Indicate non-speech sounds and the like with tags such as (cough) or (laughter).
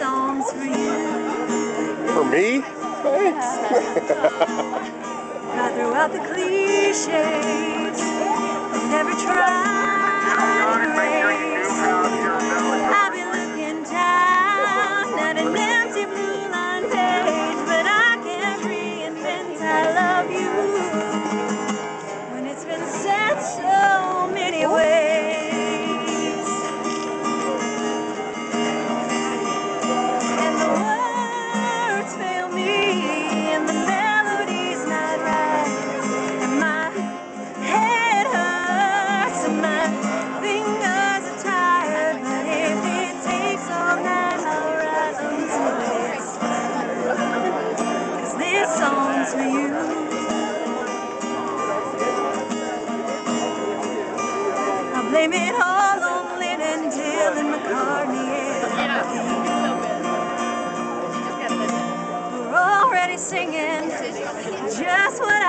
songs for you. For me? (laughs) Thanks. Uh, not throughout the cliches. Blame it all on Lennon, Dylan, and McCartney and We're already singing just what